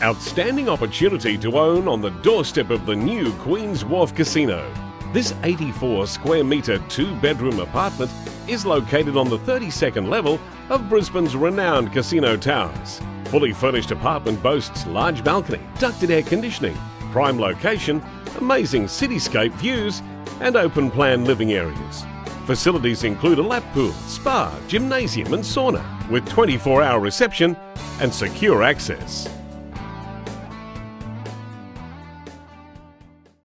Outstanding opportunity to own on the doorstep of the new Queen's Wharf Casino. This 84 square metre two bedroom apartment is located on the 32nd level of Brisbane's renowned casino towers. Fully furnished apartment boasts large balcony, ducted air conditioning, prime location, amazing cityscape views, and open plan living areas. Facilities include a lap pool, spa, gymnasium, and sauna with 24 hour reception and secure access.